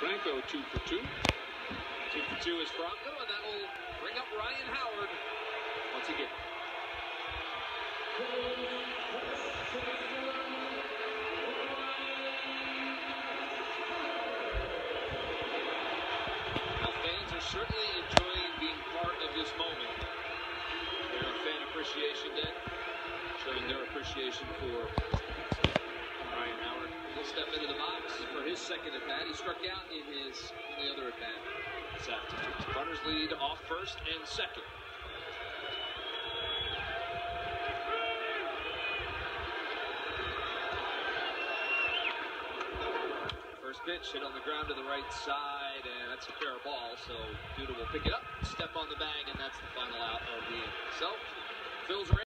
Franco two for two. Two for two is Franco, and that will bring up Ryan Howard once again. Now fans are certainly enjoying being part of this moment. They're on Fan Appreciation Day, showing their appreciation for Ryan Howard. He'll step into the box his second at bat. He struck out in his only other at bat this afternoon. Runners lead off first and second. First pitch hit on the ground to the right side, and that's a fair ball. So Duda will pick it up, step on the bag, and that's the final out of the inning. So, Phil's